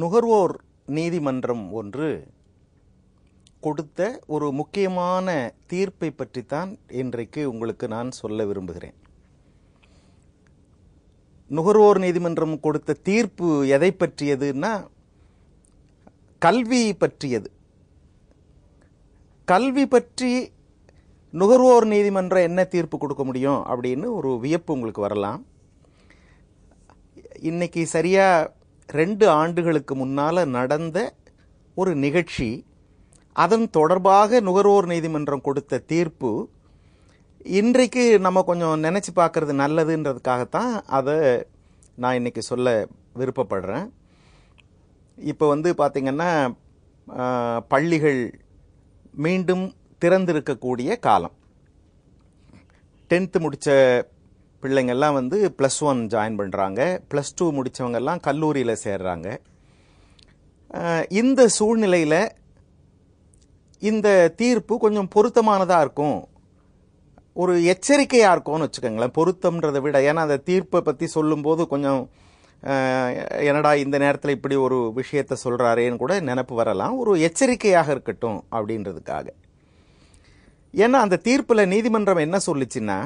நுகர்வோர் நீதிமன்றம் ஒன்று கொடுத்த ஒரு முக்கியமான தீர்ப்பை பற்றித்தான் இன்றைக்கு உங்களுக்கு நான் சொல்ல விரும்புகிறேன். நுகர்வோர் நீதிமன்றம் கொடுத்த தீர்ப்பு எதை பற்றியதுன்னா கல்வி பற்றியது. கல்வி பற்றி நுகர்வோர் நீதிமன்றம் என்ன தீர்ப்பு கொடுக்க முடியும் அப்படின்னு ஒரு வியப்பு உங்களுக்கு வரலாம். இன்னைக்கு சரியாக ரெண்டு ஆண்டுகளுக்கு முன்னால் நடந்த ஒரு நிகழ்ச்சி அதன் தொடர்பாக நுகர்வோர் நீதிமன்றம் கொடுத்த தீர்ப்பு இன்றைக்கு நம்ம கொஞ்சம் நினச்சி பார்க்குறது நல்லதுன்றதுக்காகத்தான் அதை நான் இன்றைக்கி சொல்ல விருப்பப்படுறேன். இப்போ வந்து பார்த்திங்கன்னா பள்ளிகள் மீண்டும் திறந்திருக்கக்கூடிய காலம். டென்த்து முடித்த பிள்ளைங்கள்லாம் வந்து ப்ளஸ் ஒன் ஜாயின் பண்ணுறாங்க ப்ளஸ் டூ முடித்தவங்கெல்லாம் கல்லூரியில் சேர்றாங்க. இந்த சூழ்நிலையில் இந்த தீர்ப்பு கொஞ்சம் பொருத்தமானதாக இருக்கும். ஒரு எச்சரிக்கையாக இருக்கும்னு வச்சுக்கோங்களேன். பொருத்தம்ன்றதை விட ஏன்னா அந்த தீர்ப்பை பற்றி சொல்லும்போது கொஞ்சம் என்னடா இந்த நேரத்தில் இப்படி ஒரு விஷயத்த சொல்கிறாரேன்னு கூட நினப்பு வரலாம். ஒரு எச்சரிக்கையாக இருக்கட்டும் அப்படின்றதுக்காக. ஏன்னா அந்த தீர்ப்பில் நீதிமன்றம் என்ன சொல்லுச்சுன்னா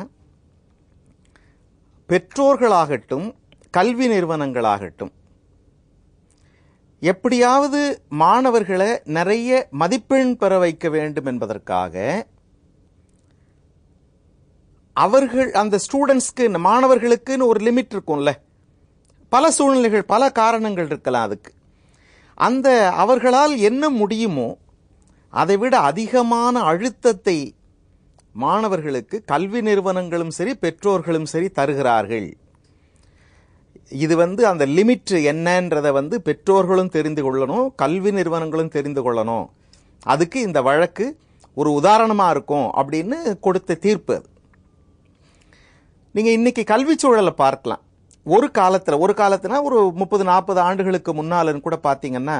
பெற்றோர்களாகட்டும் கல்வி நிறுவனங்களாகட்டும் எப்படியாவது மாணவர்களை நிறைய மதிப்பெண் பெற வைக்க வேண்டும் என்பதற்காக அவர்கள் அந்த ஸ்டூடெண்ட்ஸ்க்கு மாணவர்களுக்குன்னு ஒரு லிமிட் இருக்கும்ல. பல சூழ்நிலைகள் பல காரணங்கள் இருக்கலாம் அதுக்கு. அந்த அவர்களால் என்ன முடியுமோ அதை விட அதிகமான அழுத்தத்தை மாணவர்களுக்கு கல்வி நிறுவனங்களும் சரி பெற்றோர்களும் சரி தருகிறார்கள். இது வந்து அந்த லிமிட் என்னன்றதை வந்து பெற்றோர்களும் தெரிந்து கொள்ளணும் கல்வி நிறுவனங்களும் தெரிந்து கொள்ளணும். அதுக்கு இந்த வழக்கு ஒரு உதாரணமாக இருக்கும் அப்படின்னு கொடுத்த தீர்ப்பு அது. நீங்கள் இன்றைக்கி கல்விச் சூழலை பார்க்கலாம். ஒரு காலத்தில் ஒரு காலத்துனா ஒரு முப்பது நாற்பது ஆண்டுகளுக்கு முன்னாலன்னு கூட பார்த்தீங்கன்னா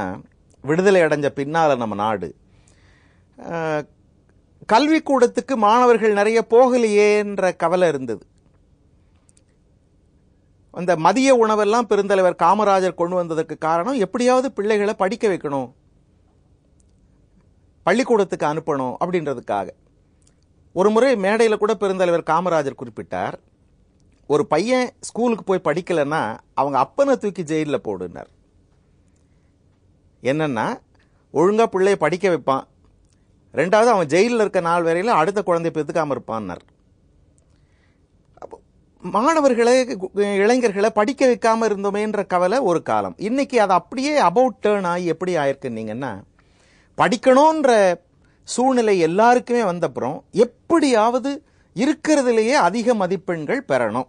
விடுதலை அடைஞ்ச பின்னால் நம்ம நாடு. கல்விக்கூடத்துக்கு மாணவர்கள் நிறைய போகலையேன்ற கவலை இருந்தது. அந்த மதிய உணவெல்லாம் பெருந்தலைவர் காமராஜர் கொண்டு வந்ததற்கு காரணம் எப்படியாவது பிள்ளைகளை படிக்க வைக்கணும். பள்ளிக்கூடத்துக்கு அனுப்பணும் அப்படின்றதுக்காக. ஒரு முறை மேடையில் கூட பெருந்தலைவர் காமராஜர் குறிப்பிட்டார் ஒரு பையன் ஸ்கூலுக்கு போய் படிக்கலைன்னா அவங்க அப்பனை தூக்கி ஜெயிலில் போடுனார் என்னென்னா ஒழுங்காக பிள்ளைய படிக்க வைப்பான். ரெண்டாவது அவன் ஜெயிலில் இருக்க நாள் வரையில அடுத்த குழந்தை பெற்றுக்காமல் இருப்பான்னார். மாணவர்களை இளைஞர்களை படிக்க வைக்காமல் இருந்தோமேன்ற கவலை ஒரு காலம். இன்னைக்கு அது அப்படியே அபவுட் டேர்ன் ஆகி எப்படி ஆயிருக்குன்னீங்கன்னா படிக்கணுன்ற சூழ்நிலை எல்லாருக்குமே வந்தப்புறம் எப்படியாவது இருக்கிறதுலேயே அதிக மதிப்பெண்கள் பெறணும்.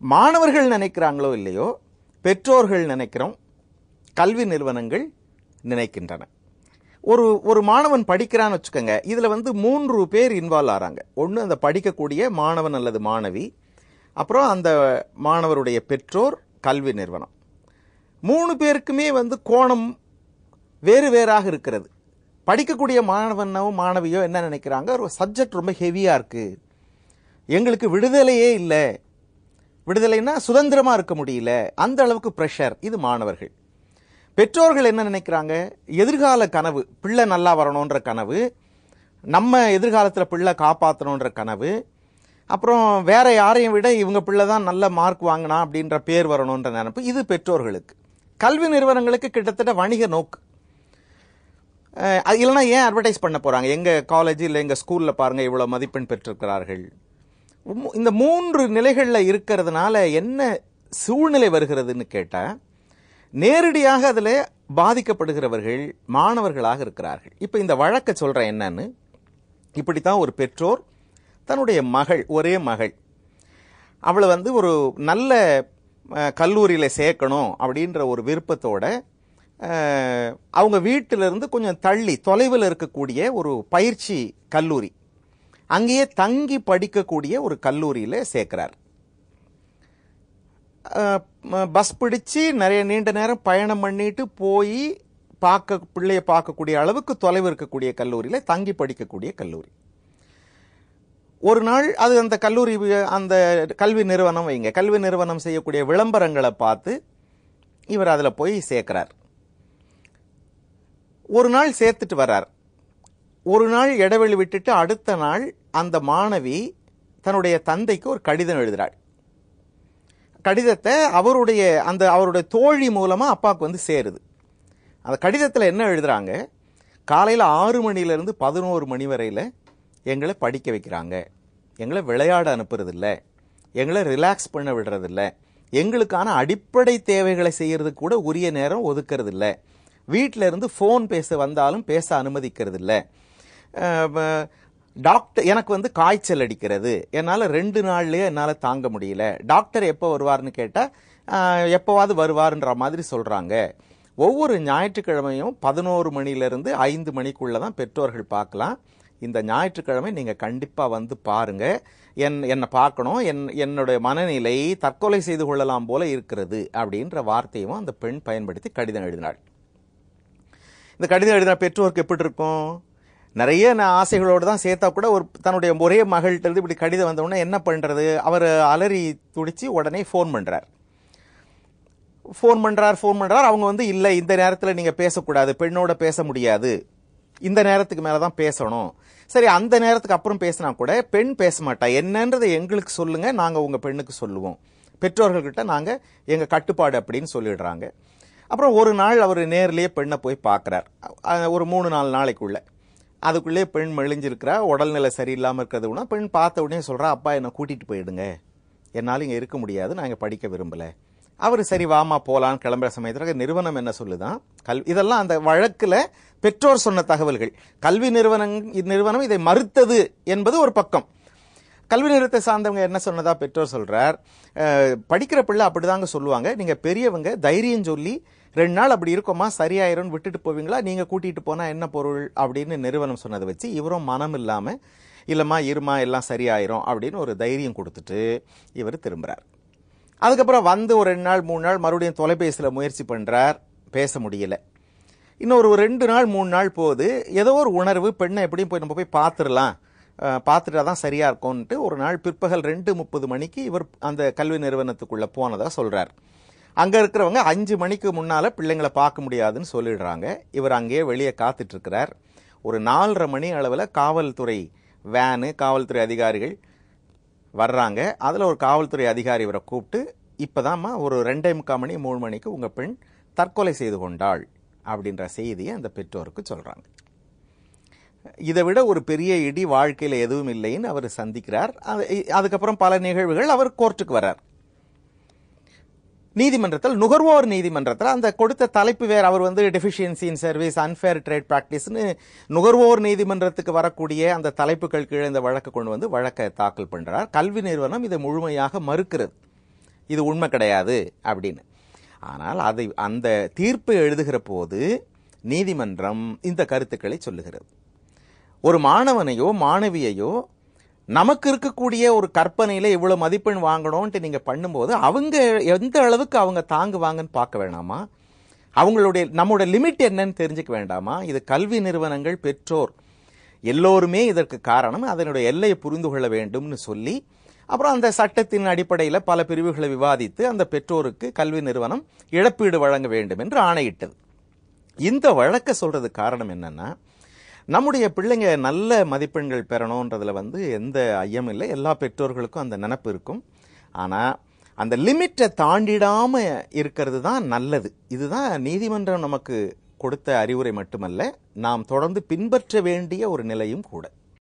மாணவர்கள் நினைக்கிறாங்களோ இல்லையோ பெற்றோர்கள் நினைக்கிறோம் கல்வி நிறுவனங்கள் நினைக்கின்றன. ஒரு ஒரு மாணவன் படிக்கிறான்னு வச்சுக்கோங்க இதில் வந்து மூன்று பேர் இன்வால்வ் ஆகிறாங்க ஒன்று அந்த படிக்கக்கூடிய மாணவன் அல்லது மாணவி அப்புறம் அந்த மாணவருடைய பெற்றோர் கல்வி நிறுவனம். மூணு பேருக்குமே வந்து கோணம் வேறு வேறாக இருக்கிறது. படிக்கக்கூடிய மாணவனோ மாணவியோ என்ன நினைக்கிறாங்க? ஒரு சப்ஜெக்ட் ரொம்ப ஹெவியாக இருக்குது எங்களுக்கு விடுதலையே இல்லை. விடுதலைன்னா சுதந்திரமாக இருக்க முடியல. அந்த அளவுக்கு ப்ரெஷர் இது மாணவர்கள். பெற்றோர்கள் என்ன நினைக்கிறாங்க? எதிர்கால கனவு பிள்ளை நல்லா வரணுன்ற கனவு நம்ம எதிர்காலத்தில் பிள்ளை காப்பாற்றணுன்ற கனவு அப்புறம் வேற யாரையும் விட இவங்க பிள்ளை தான் நல்ல மார்க் வாங்கினா அப்படின்ற பேர் வரணுன்ற நினைப்பு இது பெற்றோர்களுக்கு. கல்வி நிறுவனங்களுக்கு கிட்டத்தட்ட வணிக நோக்கு. இல்லைனா அது இல்லைன்னா ஏன் அட்வர்டைஸ் பண்ண போகிறாங்க எங்கள் காலேஜ் இல்லை எங்கள் ஸ்கூலில் பாருங்கள் இவ்வளோ மதிப்பெண் பெற்றிருக்கிறார்கள். உம், இந்த மூன்று நிலைகளில் இருக்கிறதுனால என்ன சூழ்நிலை வருகிறதுன்னு கேட்டால் நேரடியாக அதில் பாதிக்கப்படுகிறவர்கள் மாணவர்களாக இருக்கிறார்கள். இப்போ இந்த வழக்கை சொல்கிறேன் என்னன்னு இப்படித்தான் ஒரு பெற்றோர் தன்னுடைய மகள் ஒரே மகள் அவளை வந்து ஒரு நல்ல கல்லூரியில் சேர்க்கணும் அப்படின்ற ஒரு விருப்பத்தோட அவங்க வீட்டிலிருந்து கொஞ்சம் தள்ளி தொலைவில் இருக்கக்கூடிய ஒரு பயிற்சி கல்லூரி அங்கேயே தங்கி படிக்கக்கூடிய ஒரு கல்லூரியில் சேர்க்கிறார். பஸ் பிடிச்சு நிறைய நீண்ட நேரம் பயணம் பண்ணிட்டு போய் பார்க்க பிள்ளைய பார்க்கக்கூடிய அளவுக்கு தொலைவு இருக்கக்கூடிய கல்லூரியில் தங்கி படிக்கக்கூடிய கல்லூரி. ஒரு நாள் அது அந்த கல்லூரி அந்த கல்வி நிறுவனம் வைங்க. கல்வி நிறுவனம் செய்யக்கூடிய விளம்பரங்களை பார்த்து இவர் அதில் போய் சேர்க்கிறார். ஒரு நாள் சேர்த்துட்டு வர்றார். ஒரு நாள் இடைவெளி விட்டுட்டு அடுத்த நாள் அந்த மாணவி தன்னுடைய தந்தைக்கு ஒரு கடிதம் எழுதுகிறாள் கடிதத்தை அவருடைய அந்த அவருடைய தோழி மூலமாக அப்பாவுக்கு வந்து சேருது. அந்த கடிதத்தில் என்ன எழுதுறாங்க? காலையில் ஆறு மணிலேருந்து பதினோரு மணி வரையில் எங்களை படிக்க வைக்கிறாங்க. எங்களை விளையாட அனுப்புறதில்ல. எங்களை ரிலாக்ஸ் பண்ண விடுறதில்ல. எங்களுக்கான அடிப்படை தேவைகளை செய்கிறதுக்கு கூட உரிய நேரம் ஒதுக்கறதில்ல. வீட்டிலேருந்து இருந்து ஃபோன் பேச வந்தாலும் பேச அனுமதிக்கிறதில்ல. டாக்டர் எனக்கு வந்து காய்ச்சல் அடிக்கிறது. என்னால் ரெண்டு நாள்லயே என்னால் தாங்க முடியல. டாக்டர் எப்போ வருவார்னு கேட்டால் எப்போவாது வருவாருன்ற மாதிரி சொல்கிறாங்க ஒவ்வொரு ஞாயிற்றுக்கிழமையும் பதினோரு மணிலேருந்து ஐந்து மணிக்குள்ளே தான் பெற்றோர்கள் பார்க்கலாம். இந்த ஞாயிற்றுக்கிழமை நீங்கள் கண்டிப்பாக வந்து பாருங்கள் என் என்னை பார்க்கணும். என் என்னுடைய மனநிலை தற்கொலை செய்து கொள்ளலாம் போல இருக்கிறது அப்படின்ற வார்த்தையும் அந்த பெண் பயன்படுத்தி கடிதம் எழுதினாள். இந்த கடிதம் எழுதின பெற்றோருக்கு எப்படி இருக்கும்? நிறைய நான் ஆசைகளோடு தான் சேர்த்தா கூட ஒரு தன்னுடைய ஒரே மகள்கிட்ட இருந்து இப்படி கடிதம் வந்த என்ன பண்ணுறது அவர் அலறி துடித்து உடனே ஃபோன் பண்ணுறார் ஃபோன் பண்ணுறார் ஃபோன் பண்ணுறார் அவங்க வந்து இல்லை இந்த நேரத்தில் நீங்கள் பேசக்கூடாது. பெண்ணோட பேச முடியாது. இந்த நேரத்துக்கு மேலே தான் பேசணும். சரி அந்த நேரத்துக்கு அப்புறம் பேசினா கூட பெண் பேச மாட்டா. என்னன்றதை எங்களுக்கு சொல்லுங்கள் நாங்கள் உங்கள் பெண்ணுக்கு சொல்லுவோம். பெற்றோர்கள்கிட்ட நாங்கள் எங்கள் கட்டுப்பாடு அப்படின்னு சொல்லிடுறாங்க. அப்புறம் ஒரு நாள் அவர் நேர்லேயே பெண்ணை போய் பார்க்குறார். ஒரு மூணு நாலு நாளைக்குள்ளே. அதுக்குள்ளே பெண் மெழிஞ்சிருக்கிறா உடல்நிலை சரியில்லாமல் இருக்கிறதுனா பெண் பார்த்த உடனே சொல்கிறா அப்பா என்னை கூட்டிகிட்டு போயிடுங்க. என்னால் இங்கே இருக்க முடியாது நான் இங்கே படிக்க விரும்பல. அவர் சரி வாமா போகலான்னு கிளம்புற சமயத்தில் நிறுவனம் என்ன சொல்லுதான்? கல் இதெல்லாம் அந்த வழக்கில் பெற்றோர் சொன்ன தகவல்கள். கல்வி நிறுவனம் நிறுவனம் இதை மறுத்தது என்பது ஒரு பக்கம். கல்வி நிறுவனத்தை சார்ந்தவங்க என்ன சொன்னதா பெற்றோர் சொல்கிறார் படிக்கிற பிள்ளை அப்படிதாங்க சொல்லுவாங்க. நீங்கள் பெரியவங்க தைரியம் சொல்லி ரெண்டு நாள் அப்படி இருக்கோமா? சரியாயிரும் விட்டுட்டு போவீங்களா? நீங்கள் கூட்டிகிட்டு போனால் என்ன பொருள்? அப்படின்னு நிறுவனம் சொன்னதை வச்சு இவரும் மனம் இல்லாமல் இல்லைம்மா இருமா எல்லாம் சரியாயிரும் அப்படின்னு ஒரு தைரியம் கொடுத்துட்டு இவர் திரும்புகிறார் அதுக்கப்புறம் வந்து ஒரு ரெண்டு நாள் மூணு நாள் மறுபடியும் தொலைபேசியில் முயற்சி பண்ணுறார் பேச முடியல. இன்னொரு ஒரு ரெண்டு நாள் மூணு நாள் போகுது ஏதோ ஒரு உணர்வு பெண்ணை எப்படியும் போய் நம்ம போய் பார்த்துடலாம் பார்த்துட்டா தான் சரியாக இருக்கும்ன்ட்டு ஒரு நாள் பிற்பகல் ரெண்டு முப்பது மணிக்கு இவர் அந்த கல்வி நிறுவனத்துக்குள்ளே போனதாக சொல்கிறார் அங்கே இருக்கிறவங்க அஞ்சு மணிக்கு முன்னால் பிள்ளைங்களை பார்க்க முடியாதுன்னு சொல்லிடுறாங்க. இவர் அங்கேயே வெளியே காத்துட்ருக்கிறார். ஒரு நாலரை மணி அளவில் காவல்துறை வேனு காவல்துறை அதிகாரிகள் வர்றாங்க. அதில் ஒரு காவல்துறை அதிகாரி இவரை கூப்பிட்டு இப்போதாம்மா ஒரு ரெண்டே முக்கால் மணி மூணு மணிக்கு உங்கள் பெண் தற்கொலை செய்து கொண்டாள் அப்படின்ற செய்தியை அந்த பெற்றோருக்கு சொல்கிறாங்க இதை விட ஒரு பெரிய இடி வாழ்க்கையில் எதுவும் இல்லைன்னு அவர் சந்திக்கிறார். அது- அதுக்கப்புறம் பல நிகழ்வுகள் அவர் கோர்ட்டுக்கு வர்றார். நீதிமன்றத்தில் நுகர்வோர் நீதிமன்றத்தில் அந்த கொடுத்த தலைப்பு வேறு அவர் வந்து deficiency in service unfair trade ப்ராக்டிஸ்னு நுகர்வோர் நீதிமன்றத்துக்கு வரக்கூடிய அந்த தலைப்புகள் கீழே இந்த வழக்கு கொண்டு வந்து வழக்கை தாக்கல் பண்ணுறார் கல்வி நிறுவனம் இதை முழுமையாக மறுக்கிறது. இது உண்மை கிடையாது அப்படின்னு. ஆனால் அதை அந்த தீர்ப்பை எழுதுகிற போது நீதிமன்றம் இந்த கருத்துக்களை சொல்லுகிறது. ஒரு மாணவனையோ மாணவியையோ நமக்கு இருக்கக்கூடிய ஒரு கற்பனையில இவ்வளவு மதிப்பெண் வாங்கணும்ட்டு நீங்க பண்ணும்போது அவங்க எந்த அளவுக்கு அவங்க தாங்குவாங்கன்னு பார்க்க வேணாமா? அவங்களுடைய நம்மளோட லிமிட் என்னன்னு தெரிஞ்சுக்க வேண்டாமா? இது கல்வி நிறுவனங்கள் பெற்றோர் எல்லோருமே இதற்கு காரணம். அதனுடைய எல்லையை புரிந்து கொள்ள வேண்டும்னு சொல்லி அப்புறம் அந்த சட்டத்தின் அடிப்படையில் பல பிரிவுகளை விவாதித்து அந்த பெற்றோருக்கு கல்வி நிறுவனம் இழப்பீடு வழங்க வேண்டும் என்று ஆணையிட்டது. இந்த வழக்க சொல்றது காரணம் என்னன்னா நம்முடைய பிள்ளைங்க நல்ல மதிப்பெண்கள் பெறணுன்றதுல வந்து எந்த ஐயம் இல்லை. எல்லா பெற்றோர்களுக்கும் அந்த நினப்பு இருக்கும். ஆனால் அந்த லிமிட்டை தாண்டிடாம இருக்கிறது தான் நல்லது. இதுதான் நீதிமன்றம் நமக்கு கொடுத்த அறிவுரை மட்டுமல்ல நாம் தொடர்ந்து பின்பற்ற வேண்டிய ஒரு நிலையும் கூட.